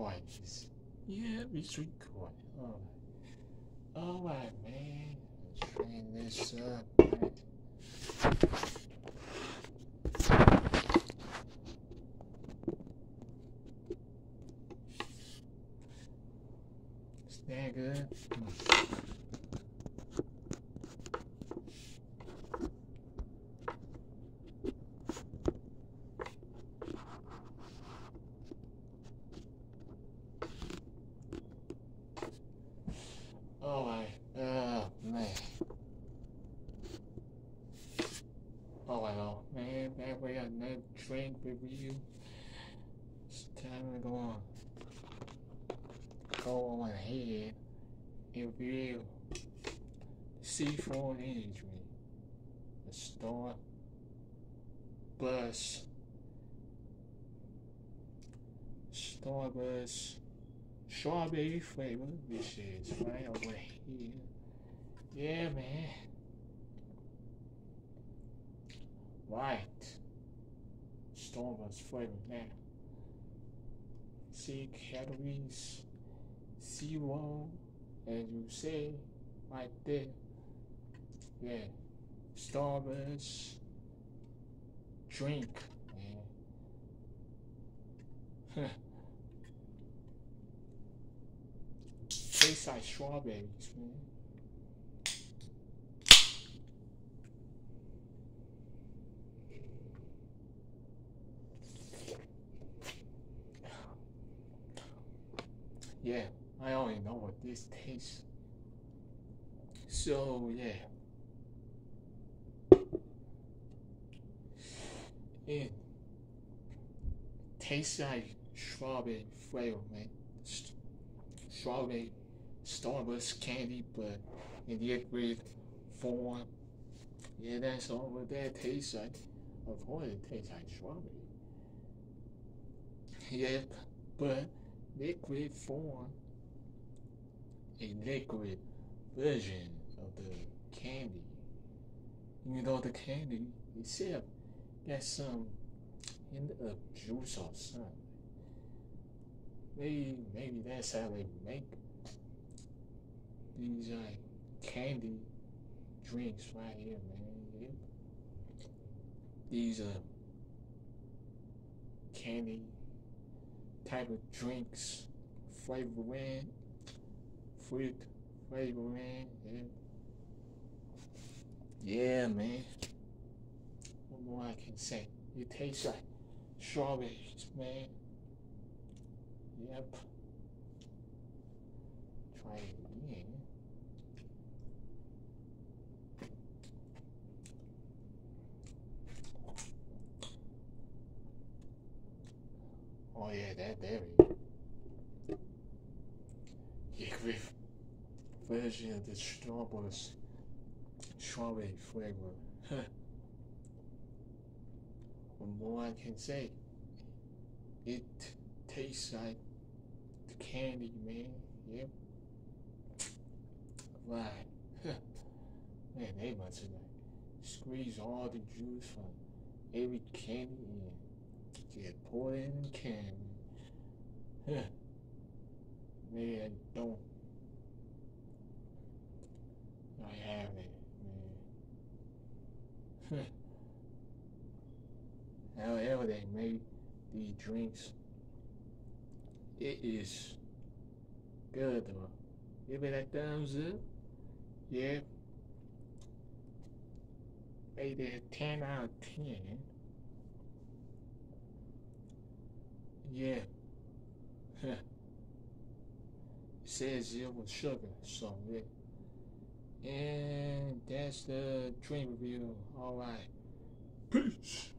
Alright, yeah, it's recording. Alright. Alright, man. Let's train this up. Is good? Hmm. Oh my, oh man. Oh well, man, that way I never with you. It's time to go on. Go on ahead and review C4 energy. The start bus. Strawberry flavor, This is right over here. Yeah, man. Right. Starburst flavor now. See calories, zero, and you say, right there. Yeah. Starburst drink, man. tastes like strawberries, man. Yeah, I already know what this tastes. So yeah. It tastes like strawberry flavor, man. St- strawberry Starburst candy, but in liquid form. Yeah, that's all what that tastes like. Of course, it tastes like strawberry. Yep, but liquid form, a liquid version of the candy. You know, the candy itself got some in the juice or something. Maybe, maybe that's how they make these like candy drinks right here, man. These are candy type of drinks, flavoring, fruit flavoring. Yeah. man. What more I can say? It tastes like strawberries, man. Yep. Try it again. Oh yeah, that we go. Liquid version of the strawberry strawberry flavor. Huh. What more I can say? It tastes like the candy, man. Yep. Right. man, they must have like squeeze all the juice from every candy and pour it in the can. Huh. Man, don't. I have it, man. However they make these drinks, it is good though. Give it a thumbs up. Yeah. Rate it 10 out of 10. Yeah. it says zero sugar, so yeah. And that's the drink review. Alright. Peace.